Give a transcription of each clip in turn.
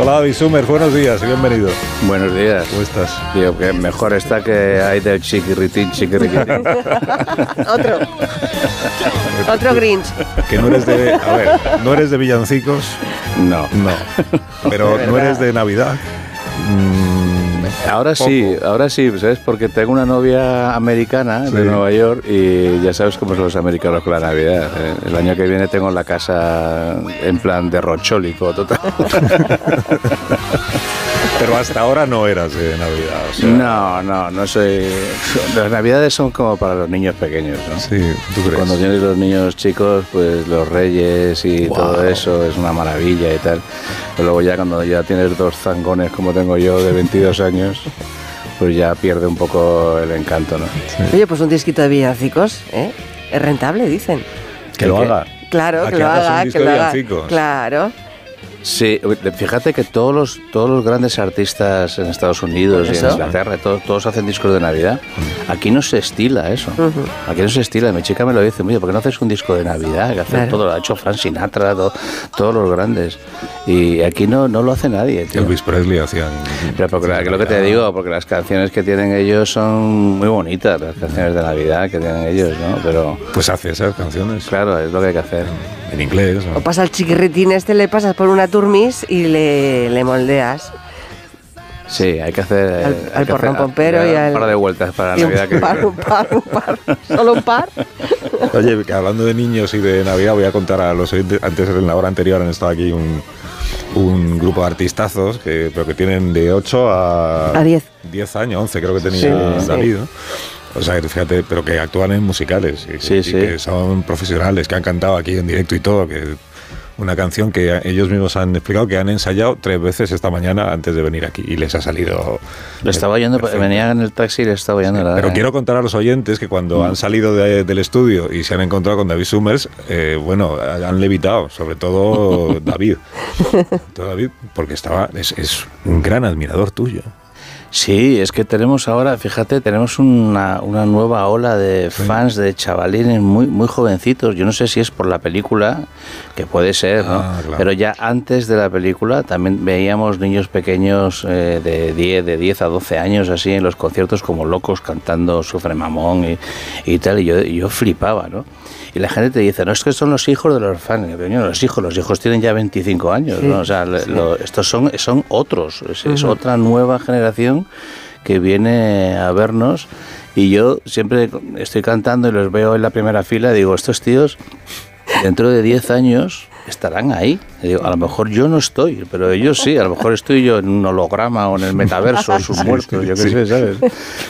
Hola, David Sumer, buenos días y bienvenido. Buenos días. ¿Cómo estás? Que mejor está que hay del chiquirritín, chiquirritín. Otro. Otro Grinch. Que no eres de. A ver, no eres de villancicos. No. No. Pero no eres de Navidad. Mm, Ahora sí, ahora sí, ¿sabes? Porque tengo una novia americana de. Nueva York y ya sabes cómo son los americanos con la Navidad. ¿eh? El año que viene tengo la casa en plan de rochólico total. Pero hasta ahora no eras de Navidad. O sea, No, no, no soy... Las Navidades son como para los niños pequeños, ¿no? Sí, ¿tú crees? Cuando tienes los niños chicos, pues los reyes y todo eso es una maravilla y tal. Pero luego ya cuando ya tienes dos zangones como tengo yo de 22 años, pues ya pierde un poco el encanto, ¿no? Oye, pues un disquito de villancicos, ¿eh? Es rentable, dicen. Que lo haga. Claro, ¿A que que lo haga, disco que de lo haga. Claro. Sí, fíjate que todos los, todos los grandes artistas en Estados Unidos y en. Inglaterra, todos, todos hacen discos de Navidad. Aquí no se estila eso. Aquí no se estila. Mi chica me lo dice, oye, ¿por qué no haces un disco de Navidad? Que hace Claro. todo, lo ha hecho Frank Sinatra, todo- todos los grandes. Y aquí no, no lo hace nadie, tío. Elvis Presley hacían. Pero porque, que lo que te digo, porque las canciones que tienen ellos son muy bonitas, las canciones de Navidad que tienen ellos, ¿no? Pero Pues hace esas canciones. claro, es lo que hay que hacer. En inglés. ¿no? O pasa al chiquirritín este, le pasas por una turmis y le, le moldeas. Sí, hay que hacer. Al- al que porrón hacer- pompero y un al- par de vueltas para Y la un Navidad que par, un par, un par. ¿Solo un par? Oye, que hablando de niños y de Navidad, voy a contar a los oyentes, antes en la hora anterior han estado aquí un, un grupo de artistazos, que, pero que tienen de 8 a, A 10. 10 años, 11 creo que tenía Sí, sí. David. ¿no? O sea, fíjate, pero que actúan en musicales y, Sí, y sí. que son profesionales, que han cantado aquí en directo y todo, que una canción que ellos mismos han explicado que han ensayado tres veces esta mañana antes de venir aquí y les ha salido. Lo estaba oyendo, venía en el taxi y le estaba oyendo. la Pero quiero contar a los oyentes que cuando han salido de- del estudio y se han encontrado con David Summers, eh, bueno, han levitado, sobre todo David. Todo David, porque estaba, es, es un gran admirador tuyo. Sí, es que tenemos ahora, fíjate, tenemos una, una nueva ola de fans de chavalines muy, muy jovencitos. Yo no sé si es por la película, que puede ser, ¿no? Ah, claro. Pero ya antes de la película también veíamos niños pequeños eh, de 10, de 10 a 12 años así en los conciertos como locos cantando Sufre Mamón y, y tal. Y yo, y yo flipaba, ¿no? Y la gente te dice, no, es que son los hijos de los fans. Y yo, "Coño, los hijos, los hijos tienen ya 25 años, Sí, ¿no? O sea, le- sí. lo- estos son, son otros, es, es otra nueva generación que viene a vernos y yo siempre estoy cantando y los veo en la primera fila digo, estos tíos dentro de 10 años estarán ahí. Digo, a lo mejor yo no estoy, pero ellos sí, a lo mejor estoy yo en un holograma o en el metaverso, sus muertos, yo qué sí. sé, ¿sabes?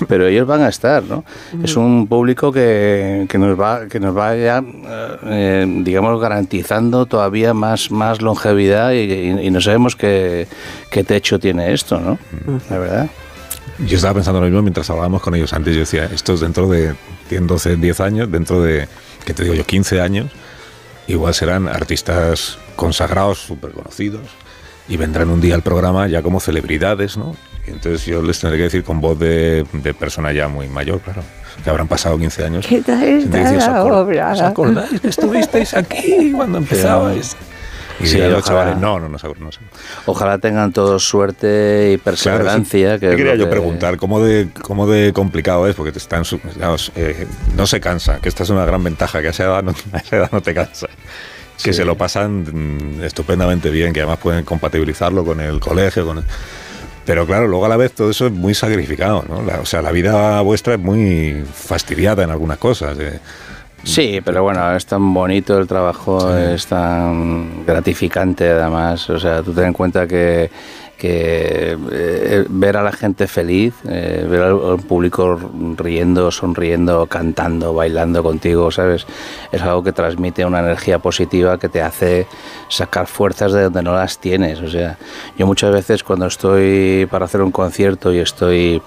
Pero ellos van a estar, ¿no? Es un público que, que nos va, que nos va ya, eh, digamos, garantizando todavía más, más longevidad y, y- y no sabemos qué, qué techo tiene esto, ¿no? La verdad. Yo estaba pensando lo mismo mientras hablábamos con ellos antes. Yo decía, estos dentro de 10, 12, 10 años, dentro de, ¿qué te digo yo?, 15 años, igual serán artistas consagrados, súper conocidos, y vendrán un día al programa ya como celebridades, ¿no? Y entonces yo les tendré que decir con voz de, de persona ya muy mayor, claro, que habrán pasado 15 años. ¿Qué tal está decía, "¿Os la obra? ¿Os acordáis que estuvisteis aquí cuando empezabais? Y Sí, los ojalá. chavales, no, no, no, no. Ojalá tengan todos suerte y perseverancia. Claro, que te es quería yo que- preguntar cómo de, cómo de complicado es, porque te están, eh, no se cansa, que esta es una gran ventaja, que a esa edad no, a esa edad no te cansa. Que Sí. se lo pasan mm, estupendamente bien, que además pueden compatibilizarlo con el colegio, con el- pero claro, luego a la vez todo eso es muy sacrificado, ¿no? La- o sea, la vida vuestra es muy fastidiada en algunas cosas. eh. Sí, pero bueno, es tan bonito el trabajo, Sí. es tan gratificante además. O sea, tú ten en cuenta que, que eh, ver a la gente feliz, eh, ver al, al público riendo, sonriendo, cantando, bailando contigo, ¿sabes? Es algo que transmite una energía positiva que te hace sacar fuerzas de donde no las tienes. O sea, yo muchas veces cuando estoy para hacer un concierto y estoy,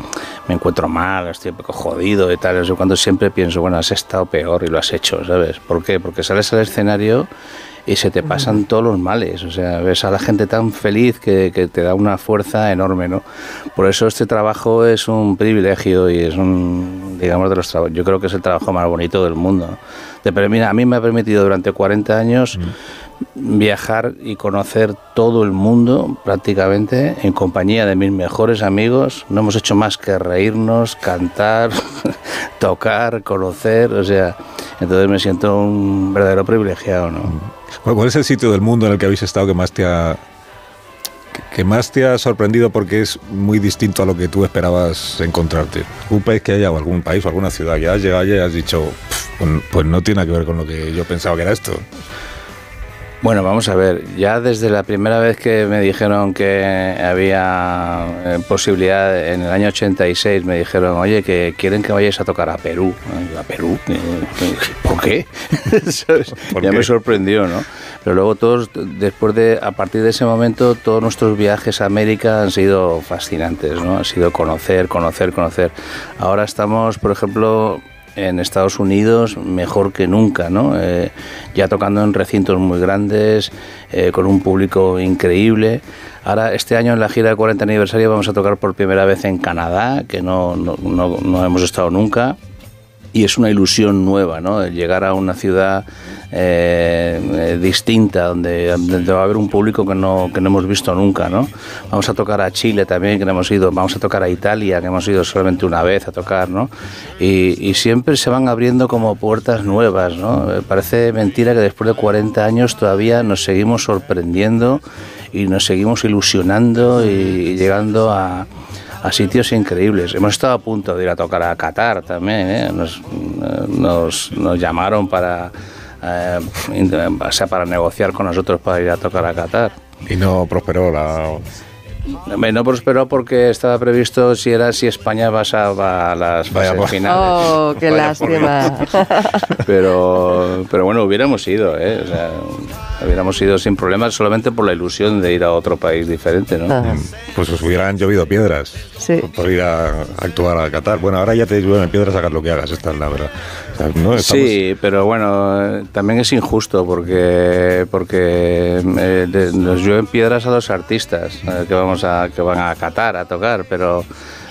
me encuentro mal, estoy un poco jodido y tal, sé cuando siempre pienso, bueno, has estado peor y lo has hecho, ¿sabes? ¿Por qué? Porque sales al escenario y se te pasan todos los males, o sea, ves a la gente tan feliz que, que te da una fuerza enorme, ¿no? Por eso este trabajo es un privilegio y es un, digamos, de los trabajos, yo creo que es el trabajo más bonito del mundo. ¿no? De- mira, a mí me ha permitido durante 40 años viajar y conocer todo el mundo prácticamente en compañía de mis mejores amigos. No hemos hecho más que reírnos, cantar, tocar, conocer, o sea, entonces me siento un verdadero privilegiado, ¿no? ¿Cuál es el sitio del mundo en el que habéis estado que más te ha que más te ha sorprendido porque es muy distinto a lo que tú esperabas encontrarte? Un país que haya o algún país o alguna ciudad que has llegado y has dicho, pues, pues no tiene que ver con lo que yo pensaba que era esto. Bueno, vamos a ver, ya desde la primera vez que me dijeron que había eh, posibilidad, en el año 86 me dijeron, oye, que quieren que vayáis a tocar a Perú. ¿A Perú? ¿Por qué? ya me sorprendió, ¿no? Pero luego todos, después de, a partir de ese momento, todos nuestros viajes a América han sido fascinantes, ¿no? Ha sido conocer, conocer, conocer. Ahora estamos, por ejemplo, en Estados Unidos mejor que nunca, ¿no? Eh, ya tocando en recintos muy grandes, eh, con un público increíble. Ahora, este año en la gira de 40 aniversario vamos a tocar por primera vez en Canadá, que no, no, no hemos estado nunca y es una ilusión nueva, ¿no? Llegar a una ciudad eh, eh, distinta, donde, va a haber un público que no, que no hemos visto nunca, ¿no? Vamos a tocar a Chile también, que no hemos ido, vamos a tocar a Italia, que hemos ido solamente una vez a tocar, ¿no? Y, siempre se van abriendo como puertas nuevas, ¿no? Parece mentira que después de 40 años todavía nos seguimos sorprendiendo y nos seguimos ilusionando y llegando a a sitios increíbles. Hemos estado a punto de ir a tocar a Qatar también, ¿eh? nos, nos, llamaron para, eh, sea, para negociar con nosotros para ir a tocar a Qatar. Y no prosperó la... No prosperó porque estaba previsto si era si España pasaba a las fases finales. Oh, qué lástima. Pero, pero bueno, hubiéramos ido, ¿eh? O sea, hubiéramos ido sin problemas solamente por la ilusión de ir a otro país diferente, ¿no? Ajá. Pues os hubieran llovido piedras Sí. por ir a, actuar a Qatar. Bueno, ahora ya te llueven piedras, hagas lo que hagas, esta es la verdad. O sea, ¿no? Estamos- Sí, pero bueno, también es injusto porque porque eh, nos llueven piedras a los artistas eh, que vamos a que van a Qatar a tocar, pero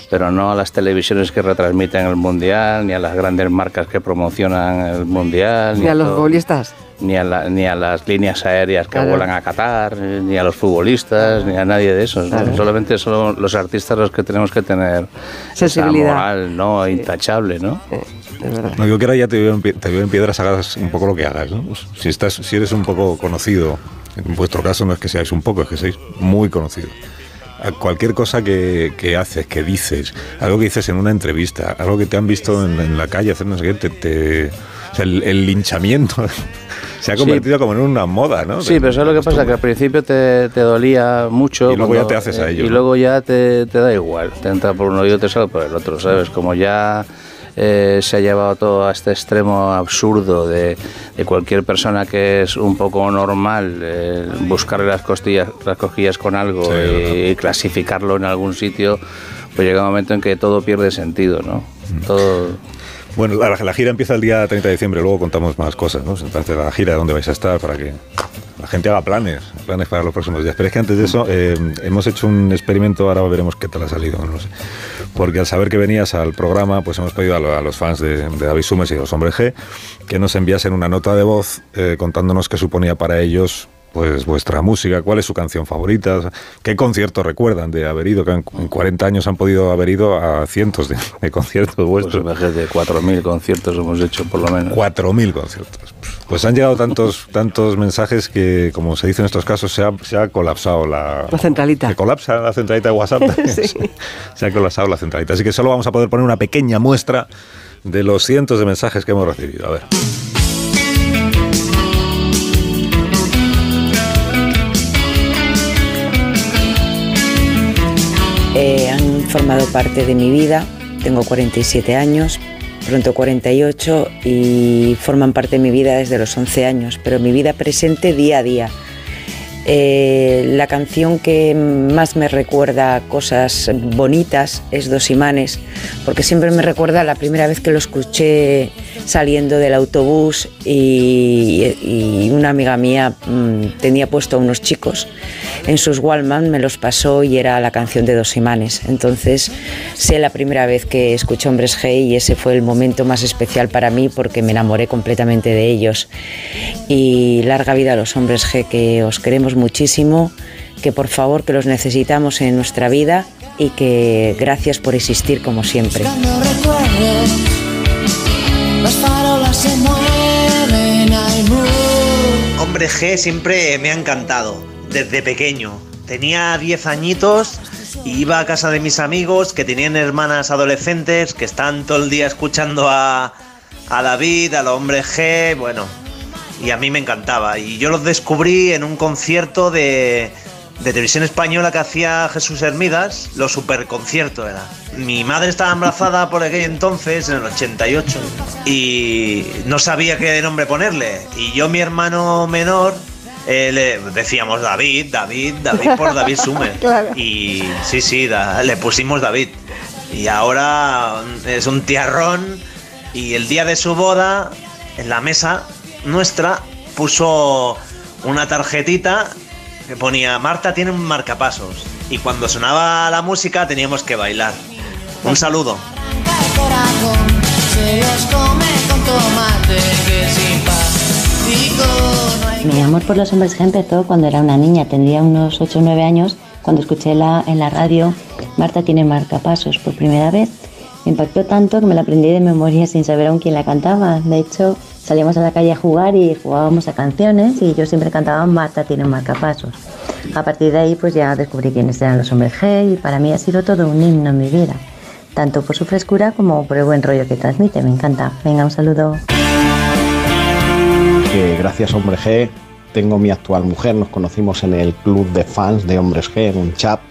pero no a las televisiones que retransmiten el mundial, ni a las grandes marcas que promocionan el mundial, Ni a los todo- futbolistas. ni a, la- ni a las líneas aéreas que Claro. vuelan a Qatar, ni a los futbolistas, ni a nadie de esos. ¿no? Claro. Solamente son los artistas los que tenemos que tener Sensibilidad. esa moral no intachable, ¿no? Verdad. No digo que ahora ya te llueven, pi- te llueven piedras, hagas un poco lo que hagas. ¿no? Si, estás, si eres un poco conocido, en vuestro caso no es que seáis un poco, es que sois muy conocido. Cualquier cosa que, que haces, que dices, algo que dices en una entrevista, algo que te han visto en, en la calle hacer no sé qué, te, te- o sea, el, el linchamiento se ha Sí. convertido como en una moda, ¿no? Sí, pero ¿sabes lo que pasa? Que al principio te, te dolía mucho. Y luego ya te haces a eh, ello, Y luego ya te, te da igual. Te entra por un oído y te sale por el otro, ¿sabes? Como ya eh, se ha llevado todo a este extremo absurdo de, de cualquier persona que es un poco normal eh, buscarle las costillas, las cosquillas con algo Sí, y, clasificarlo en algún sitio, pues llega un momento en que todo pierde sentido, ¿no? Mm. Todo... Bueno, la, la gira empieza el día 30 de diciembre, luego contamos más cosas, ¿no? Entonces, la gira, dónde vais a estar, para que la gente haga planes, planes para los próximos días. Pero es que antes de eso, eh, hemos hecho un experimento, ahora veremos qué tal ha salido, no sé. Porque al saber que venías al programa, pues hemos pedido a, lo- a los fans de, de David Summers y de los Hombres G que nos enviasen una nota de voz eh, contándonos qué suponía para ellos pues vuestra música, cuál es su canción favorita, qué conciertos recuerdan de haber ido, que en en 40 años han podido haber ido a cientos de, de conciertos Pues vuestros. imagínate, 4.000 conciertos hemos hecho por lo menos. 4.000 conciertos. Pues han llegado tantos, tantos mensajes que, como se dice en estos casos, se ha, se ha colapsado la... La centralita. Se colapsa la centralita de WhatsApp. Sí. Se ha colapsado la centralita. Así que solo vamos a poder poner una pequeña muestra de los cientos de mensajes que hemos recibido. A ver. Eh, han formado parte de mi vida. Tengo 47 años, pronto 48 y forman parte de mi vida desde los 11 años, pero mi vida presente día a día. Eh, la canción que más me recuerda cosas bonitas es Dos Imanes, porque siempre me recuerda la primera vez que lo escuché saliendo del autobús y, una amiga mía mm, tenía puesto a unos chicos en sus Wallman, me los pasó y era la canción de Dos Imanes. Entonces sé la primera vez que escuché Hombres G y ese fue el momento más especial para mí porque me enamoré completamente de ellos. Y larga vida a los Hombres G, que os queremos muchísimo, que por favor que los necesitamos en nuestra vida y que gracias por existir como siempre. Hombre G siempre me ha encantado, desde pequeño. Tenía 10 añitos y iba a casa de mis amigos que tenían hermanas adolescentes que están todo el día escuchando a, a David, al hombre G, bueno, y a mí me encantaba. Y yo los descubrí en un concierto de, de televisión española que hacía Jesús Hermidas, los superconciertos era. Mi madre estaba embarazada por aquel entonces, en el 88, y no sabía qué nombre ponerle. Y yo, mi hermano menor, eh, le decíamos David, David, David por David Sumer. Y sí, sí, le pusimos David. Y ahora es un tiarrón. Y el día de su boda, en la mesa nuestra, puso una tarjetita que ponía Marta tiene un marcapasos y cuando sonaba la música teníamos que bailar. Un saludo. Mi amor por los hombres empezó cuando era una niña, tendría unos 8 o 9 años, cuando escuché la, en la radio Marta tiene marcapasos por primera vez. Me impactó tanto que me la aprendí de memoria sin saber aún quién la cantaba. De hecho, salíamos a la calle a jugar y jugábamos a canciones y yo siempre cantaba Marta tiene marcapasos. A partir de ahí pues ya descubrí quiénes eran los hombres G y para mí ha sido todo un himno en mi vida, tanto por su frescura como por el buen rollo que transmite, me encanta. Venga, un saludo. gracias Hombre G tengo mi actual mujer, nos conocimos en el club de fans de Hombres G, en un chat,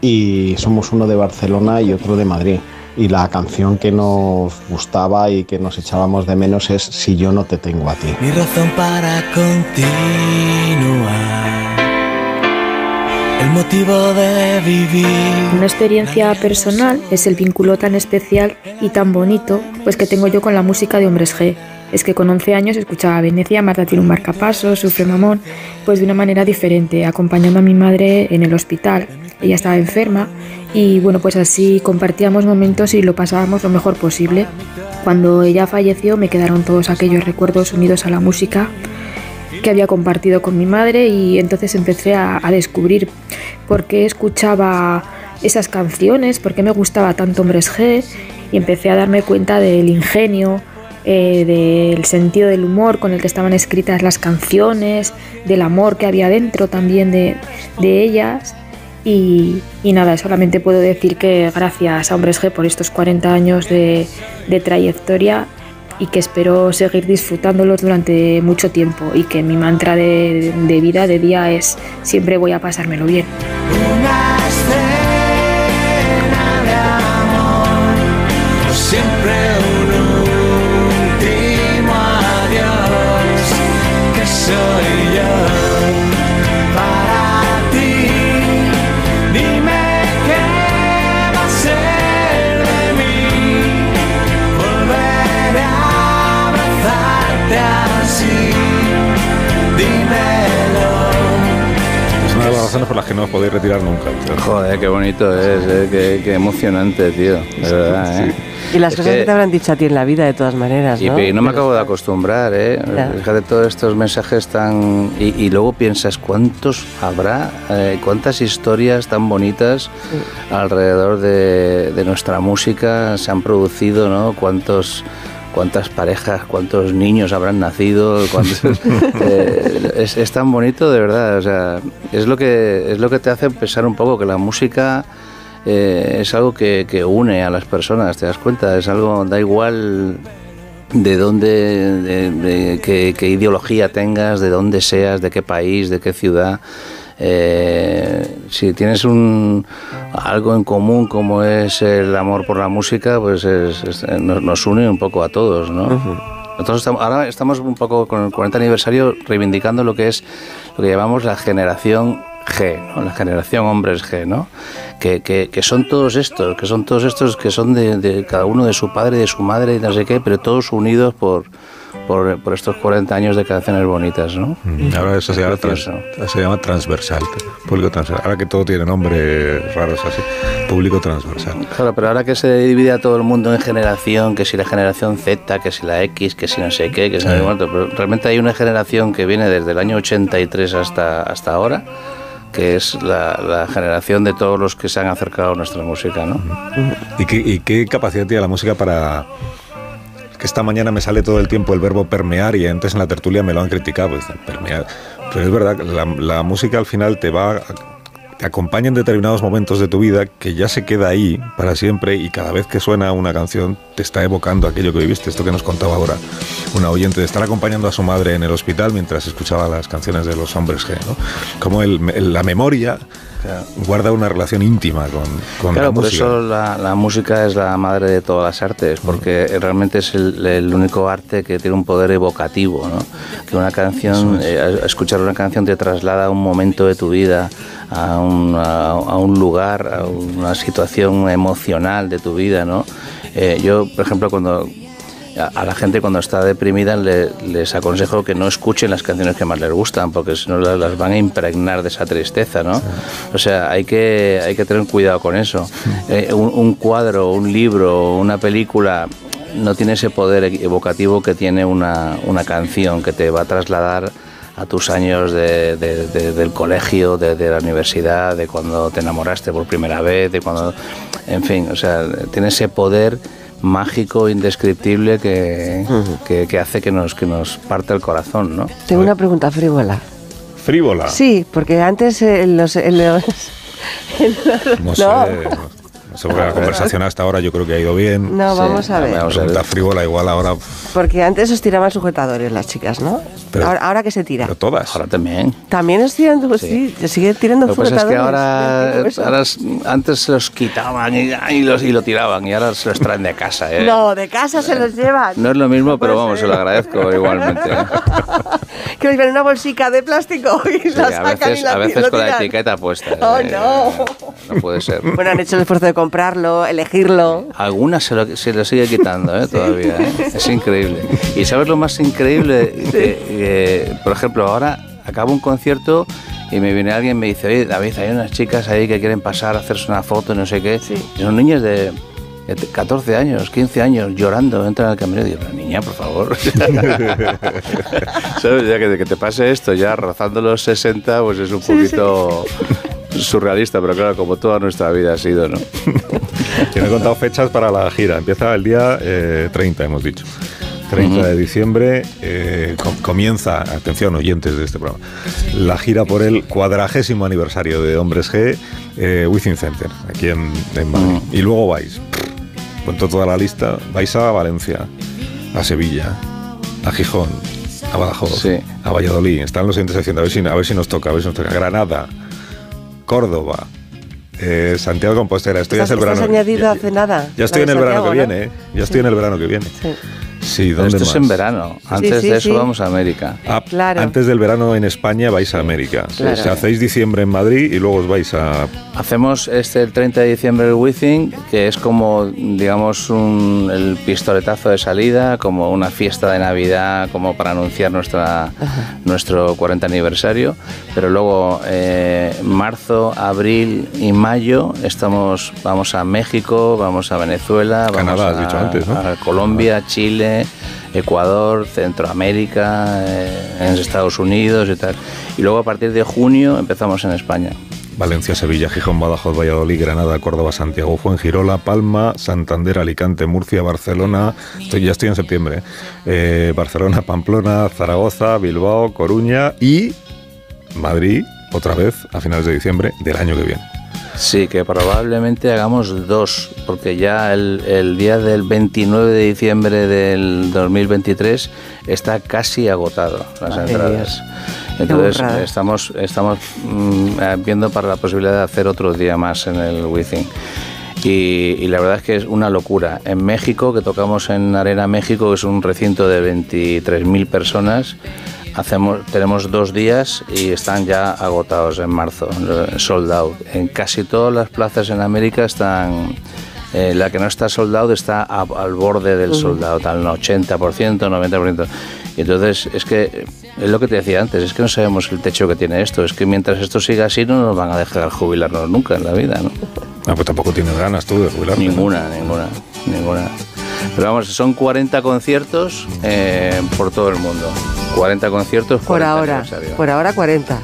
y somos uno de Barcelona y otro de Madrid y la canción que nos gustaba y que nos echábamos de menos es Si yo no te tengo a ti. Mi razón para continuar. El motivo de vivir. Una experiencia personal es el vínculo tan especial y tan bonito pues que tengo yo con la música de Hombres G. Es que con 11 años escuchaba Venecia, Marta tiene un marcapaso, sufre mamón, pues de una manera diferente, acompañando a mi madre en el hospital. Ella estaba enferma y bueno, pues así compartíamos momentos y lo pasábamos lo mejor posible. Cuando ella falleció me quedaron todos aquellos recuerdos unidos a la música que había compartido con mi madre y entonces empecé a, descubrir por qué escuchaba esas canciones, por qué me gustaba tanto Hombres G y empecé a darme cuenta del ingenio, eh, del sentido del humor con el que estaban escritas las canciones, del amor que había dentro también de, de ellas y, nada, solamente puedo decir que gracias a Hombres G por estos 40 años de, trayectoria y que espero seguir disfrutándolos durante mucho tiempo y que mi mantra de, vida de día es siempre voy a pasármelo bien. Por las que no os podéis retirar nunca. Joder, qué bonito es, eh, qué, emocionante, tío. De verdad, ¿eh? Y las cosas que, te habrán dicho a ti en la vida, de todas maneras. ¿no? Y, no me acabo de acostumbrar, ¿eh? Fíjate todos estos mensajes tan. Y, luego piensas, ¿cuántos habrá? Eh, ¿Cuántas historias tan bonitas alrededor de, de nuestra música se han producido, ¿no? ¿Cuántos cuántas parejas, cuántos niños habrán nacido, eh, es, tan bonito de verdad, o sea, es lo que es lo que te hace pensar un poco que la música eh, es algo que, une a las personas, te das cuenta, es algo, da igual de dónde, de, qué ideología tengas, de dónde seas, de qué país, de qué ciudad eh, si tienes un, algo en común como es el amor por la música, pues nos, une un poco a todos, ¿no? Nosotros estamos, ahora estamos un poco con el 40 aniversario reivindicando lo que es lo que llamamos la generación G, ¿no? la generación hombres G, ¿no? Que, que, que son todos estos, que son todos estos que son de, de cada uno de su padre, de su madre y no sé qué, pero todos unidos por, por, por estos 40 años de canciones bonitas, ¿no? Mm, Ahora eso se llama, trans- se llama transversal, público transversal. Ahora que todo tiene nombres raros así, público transversal. Claro, pero ahora que se divide a todo el mundo en generación, que si la generación Z, que si la X, que si no sé qué, que si no sé cuánto, pero realmente hay una generación que viene desde el año 83 hasta, hasta ahora, que es la, la generación de todos los que se han acercado a nuestra música, ¿no? ¿Y qué, y qué capacidad tiene la música para... esta mañana me sale todo el tiempo el verbo permear y antes en la tertulia me lo han criticado. pues, permear. Pero es verdad, la, la música al final te va... Te acompaña en determinados momentos de tu vida que ya se queda ahí para siempre y cada vez que suena una canción te está evocando aquello que viviste, esto que nos contaba ahora una oyente, de estar acompañando a su madre en el hospital mientras escuchaba las canciones de los hombres G, ¿no? Como el- el- la memoria guarda una relación íntima con, con Claro, la por música. eso la, la música es la madre de todas las artes, porque realmente es el, el único arte que tiene un poder evocativo, ¿no? Que una canción, eh, escuchar una canción te traslada a un momento de tu vida, a un, a, a un lugar, a una situación emocional de tu vida, ¿no? Eh, yo, por ejemplo, cuando a la gente cuando está deprimida le- les aconsejo que no escuchen las canciones que más les gustan porque si no las, las van a impregnar de esa tristeza, ¿no? O sea, hay que, hay que tener cuidado con eso. Eh, un, un cuadro, un libro, una película no tiene ese poder evocativo que tiene una, una canción que te va a trasladar a tus años de- de- de- del colegio, de, de la universidad, de cuando te enamoraste por primera vez, de cuando, en fin, o sea, tiene ese poder mágico, indescriptible que, que, que hace que nos, que nos parte el corazón, ¿no? Tengo una pregunta frívola. Frívola. Sí, porque antes eh, en los, en los- en los- No sé, no, porque la conversación hasta ahora yo creo que ha ido bien. No, vamos a ver. La pregunta frívola igual ahora, Porque antes os tiraban sujetadores las chicas, ¿no? Pero- ahora, ahora que se tira. pero todas. Ahora también. También os tiran, pues sí, se sigue tirando Lo que pasa es sujetadores. que ahora, es- antes se los quitaban y, y los, y lo tiraban y ahora se los traen de casa. ¿eh? No, de casa se los llevan. No es lo mismo, pero vamos, se lo agradezco igualmente. ¿eh? Que les ven una bolsica de plástico y Sí, la a sacan veces, y la a veces con la etiqueta puesta. Oh, ¿eh? no. No puede ser. Bueno, han hecho el esfuerzo de comprarlo, elegirlo. Algunas se lo, se lo sigue quitando ¿eh? todavía. ¿eh? Es increíble. Y sabes lo más increíble, que, por ejemplo, ahora acabo un concierto y me viene alguien y me dice, oye, David, hay unas chicas ahí que quieren pasar a hacerse una foto, no sé qué. Y son niñas de, de 14 años, 15 años, llorando, entran al camerino y digo, pero niña, por favor. ¿Sabes? Ya que, que te pase esto, ya rozando los 60, pues es un poquito surrealista, pero claro, como toda nuestra vida ha sido, ¿no? Yo he contado fechas para la gira. Empieza el día eh, 30, hemos dicho. 30 de diciembre eh, com- comienza, atención oyentes de este programa, la gira por el cuadragésimo aniversario de Hombres G, eh, Within Center, aquí en, en Madrid. Y luego vais, cuento toda la lista, vais a Valencia, a Sevilla, a Gijón, a Badajoz, a Valladolid. Están los oyentes diciendo, a ver, si, a ver si nos toca, a ver si nos toca. Granada, Córdoba, eh, Santiago de Compostela. Esto ya es Estás, el verano. añadido hace nada. Ya estoy en el verano que viene. ¿eh? Ya estoy en el verano que viene. Sí. Sí, ¿dónde esto es más? en verano. Antes sí, de eso sí. vamos a América. Ah, Claro. Antes del verano en España vais a América. Claro. O sea, hacéis diciembre en Madrid y luego os vais a... Hacemos este el 30 de diciembre el Withing, que es como, digamos, un- el pistoletazo de salida, como una fiesta de Navidad, como para anunciar nuestra, nuestro 40 aniversario. Pero luego, eh, marzo, abril y mayo, estamos, vamos a México, vamos a Venezuela, Canadá, vamos has a, dicho antes, ¿no? a Colombia, Chile, Ecuador, Centroamérica, eh, en Estados Unidos y tal. Y luego a partir de junio empezamos en España. Valencia, Sevilla, Gijón, Badajoz, Valladolid, Granada, Córdoba, Santiago, Fuengirola, Palma, Santander, Alicante, Murcia, Barcelona, ya estoy en septiembre, eh, Barcelona, Pamplona, Zaragoza, Bilbao, Coruña y Madrid, otra vez a finales de diciembre del año que viene. Sí, que probablemente hagamos dos, porque ya el, el día del 29 de diciembre del 2023 está casi agotado las Madre entradas. Entonces estamos, estamos mm, eh, viendo para la posibilidad de hacer otro día más en el Withing. Y, y la verdad es que es una locura. En México, que tocamos en Arena México, que es un recinto de 23.000 personas, hacemos, tenemos dos días y están ya agotados en marzo, sold out. En casi todas las plazas en América están, eh, la que no está soldado está a- al borde del soldado, al 80%, 90%. Y entonces es que, es lo que te decía antes, es que no sabemos el techo que tiene esto, es que mientras esto siga así no nos van a dejar jubilarnos nunca en la vida, ¿no? Ah, pues tampoco tienes ganas tú de jubilarte. ¿no? Ninguna, ninguna, ninguna. Pero vamos, son 40 conciertos eh, por todo el mundo. 40 conciertos Por 40 ahora, por ahora 40.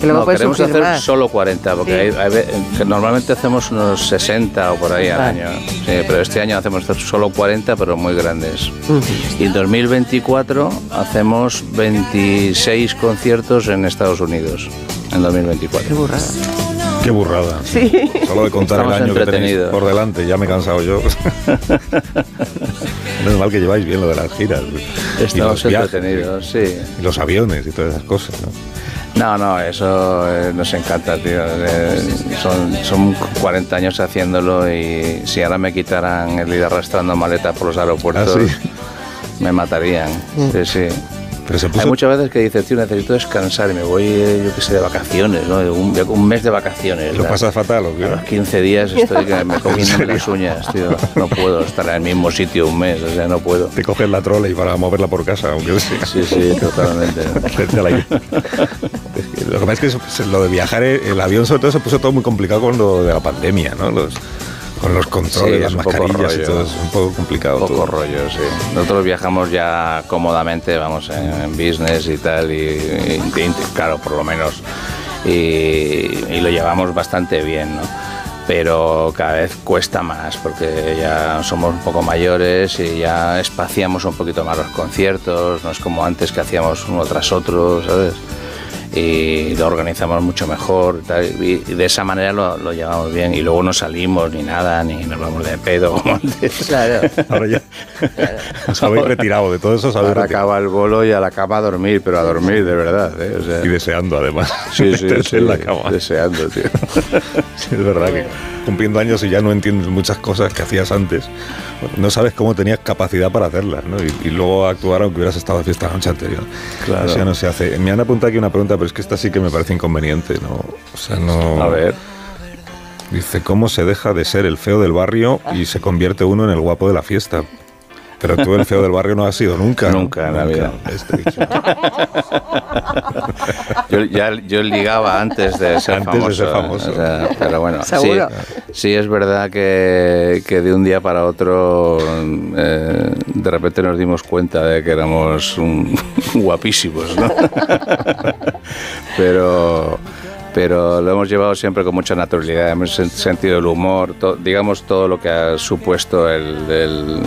Que No, queremos hacer más. solo 40, porque Sí. hay- hay normalmente hacemos unos 60 o por ahí al Vale. año. Sí, pero este año hacemos solo 40, pero muy grandes. Y en 2024 hacemos 26 conciertos en Estados Unidos, en 2024. Qué burrada. Qué burrada. Sí. Solo de contar Estamos el año que tenéis por delante, ya me he cansado yo. no es mal que lleváis bien lo de las giras. y los Estamos viajes, entretenidos, sí. y los aviones y todas esas cosas. ¿no? No, no, eso eh, nos encanta, tío. Eh, son, son 40 años haciéndolo y si ahora me quitaran el ir arrastrando maletas por los aeropuertos, Ah, sí. me matarían. Sí, sí. Pero se Hay muchas veces que dices, tío, necesito descansar y me voy, eh, yo qué sé, de vacaciones, ¿no? Un, un mes de vacaciones. ¿Lo pasas fatal o qué? A los 15 días estoy que me comiendo las uñas, tío. No puedo estar en el mismo sitio un mes, o sea, no puedo. Te coges la trola y para moverla por casa, aunque sea. Sí, sí, totalmente. Lo que pasa es que eso- lo de viajar, el avión sobre todo se puso todo muy complicado con lo de la pandemia, ¿no? Los, con los controles, Sí, las mascarillas y todo, es un poco complicado. Un poco todo. rollo, sí. Nosotros viajamos ya cómodamente, vamos, en, en business y tal, y, y- y- claro, por lo menos, y, y lo llevamos bastante bien, ¿no? Pero cada vez cuesta más porque ya somos un poco mayores y ya espaciamos un poquito más los conciertos, no es como antes que hacíamos uno tras otro, ¿sabes? Y lo organizamos mucho mejor tal, y de esa manera lo, lo llevamos bien y luego no salimos ni nada ni nos vamos de pedo como antes Claro. Ahora ya os habéis retirado de todo eso, os ahora retirado. acaba el bolo y a la cama a dormir pero a dormir de verdad ¿eh? O sea, Y deseando además. sí, sí, sí, en la cama. deseando tío Sí, es verdad que cumpliendo años y ya no entiendes muchas cosas que hacías antes. No sabes cómo tenías capacidad para hacerlas, ¿no? Y, y luego actuar aunque hubieras estado de fiesta la noche anterior. Claro. Eso ya no se hace. Me han apuntado aquí una pregunta, pero es que esta sí que me parece inconveniente, ¿no? O sea, no. a ver Dice, ¿cómo se deja de ser el feo del barrio y se convierte uno en el guapo de la fiesta? Pero tú el feo del barrio no has sido nunca. ¿no? Nunca en la vida. Este yo, ya, yo ligaba antes de ser Antes de famoso, ser famoso. o sea, pero bueno sí, sí es verdad que, que de un día para otro eh, de repente nos dimos cuenta de que éramos un- guapísimos ¿no? Pero pero lo hemos llevado siempre con mucha naturalidad, hemos sen- sentido el humor, digamos todo lo que ha supuesto el,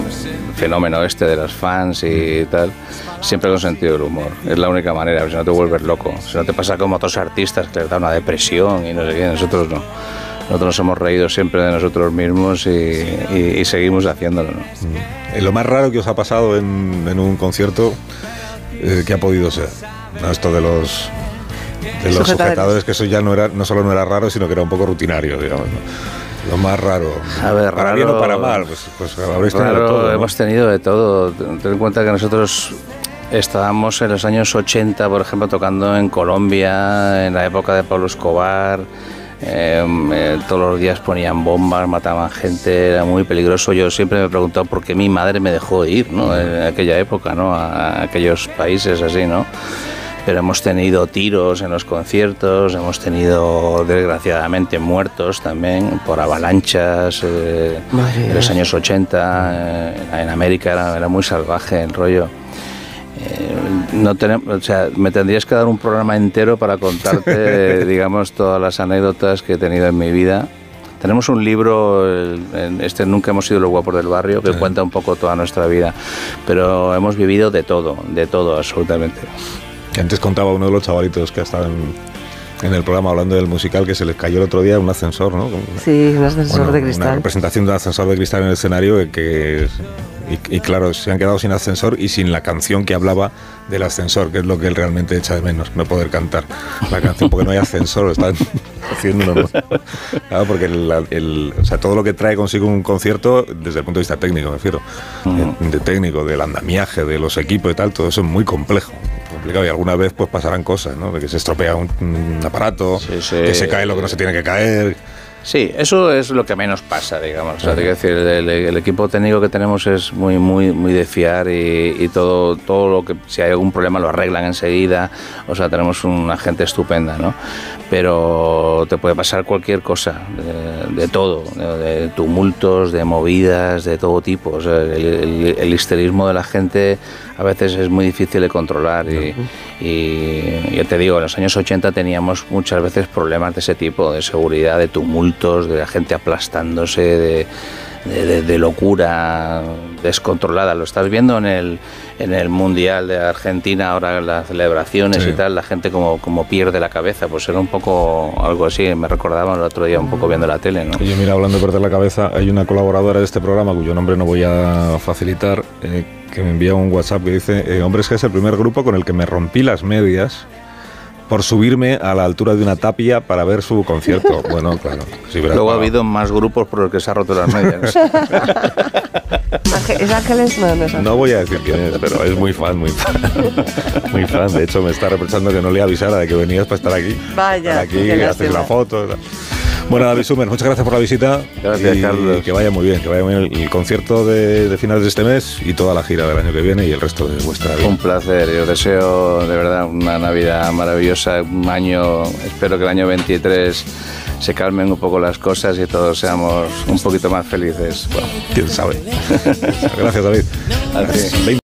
fenómeno este de los fans y tal, siempre con sentido del humor. Es la única manera, si no te vuelves loco, si no te pasa como otros artistas que les da una depresión y no sé qué, nosotros no. Nosotros nos hemos reído siempre de nosotros mismos y, seguimos haciéndolo. ¿no? Eh, Lo más raro que os ha pasado en, un concierto, eh, ¿qué ha podido ser? Esto de los de los Sujetadores. que eso ya no era no solo no era raro, sino que era un poco rutinario, digamos. ¿no? Lo más raro. A ver, para bien o raro- para mal, pues, pues habréis tenido de todo. ¿no? hemos tenido de todo. Ten en cuenta que nosotros estábamos en los años 80, por ejemplo, tocando en Colombia, en la época de Pablo Escobar. eh, eh, todos los días ponían bombas, mataban gente, era muy peligroso. Yo siempre me he preguntado por qué mi madre me dejó ir ¿no? en aquella época, ¿no? a aquellos países así, ¿no? Pero hemos tenido tiros en los conciertos, hemos tenido desgraciadamente muertos también por avalanchas eh, en los años 80, eh, en América era, era muy salvaje el rollo. Eh, no tenemos, o sea, me tendrías que dar un programa entero para contarte, digamos, todas las anécdotas que he tenido en mi vida. Tenemos un libro, en este Nunca hemos sido los guapos del barrio, que cuenta un poco toda nuestra vida, pero hemos vivido de todo, de todo, absolutamente. Que antes contaba uno de los chavalitos que ha estado en, en el programa hablando del musical que se les cayó el otro día un ascensor, ¿no? Sí, un ascensor Bueno, de Una cristal. representación de un ascensor de cristal en el escenario que- que... Y, y claro, se han quedado sin ascensor y sin la canción que hablaba del ascensor, que es lo que él realmente echa de menos, no poder cantar la canción, porque no hay ascensor, están haciendo. Claro, porque el, el- o sea, todo lo que trae consigo un concierto, desde el punto de vista técnico, me refiero, de técnico, del andamiaje, de los equipos y tal, todo eso es muy complejo. Complicado y alguna vez pues pasarán cosas, ¿no? De que se estropea un, un aparato, Sí, sí. que se cae lo que no se tiene que caer. Sí, eso es lo que menos pasa, digamos. O sea, quiero decir, el, el equipo técnico que tenemos es muy, muy, muy de fiar y, y todo, todo lo que, si hay algún problema lo arreglan enseguida. O sea, tenemos una gente estupenda, ¿no? Pero te puede pasar cualquier cosa, de, de todo, de, de tumultos, de movidas, de todo tipo. O sea, el, el- el histerismo de la gente a veces es muy difícil de controlar y, y ya te digo, en los años 80 teníamos muchas veces problemas de ese tipo, de seguridad, de tumultos, de la gente aplastándose, de, de- de- de locura descontrolada. Lo estás viendo en el, en el Mundial de Argentina, ahora las celebraciones Sí. y tal, la gente como, como pierde la cabeza, pues era un poco algo así, me recordaba el otro día un poco viendo la tele, ¿no? Oye, mira, hablando de perder la cabeza, hay una colaboradora de este programa cuyo nombre no voy a facilitar, eh, que me envía un WhatsApp que dice, eh, Hombres G es el primer grupo con el que me rompí las medias por subirme a la altura de una tapia para ver su concierto. Bueno, claro. si Luego ha habido más grupos por los que se ha roto las medias. Ángel- ¿Es Ángeles? No, no es Ángeles. No voy a decir quién es, pero es muy fan, muy fan. muy fan. De hecho, me está reprochando que no le avisara de que venías para estar aquí. Vaya, Estar aquí, lástima. una foto. Bueno, David Sumer, muchas gracias por la visita. Gracias, y Carlos. Que vaya muy bien, que vaya muy bien el, el concierto de, de finales de este mes y toda la gira del año que viene y el resto de vuestra vida. Un placer, yo deseo de verdad una Navidad maravillosa, un año, espero que el año 23 se calmen un poco las cosas y todos seamos un poquito más felices. Bueno, ¿Quién sabe? Gracias, David. así.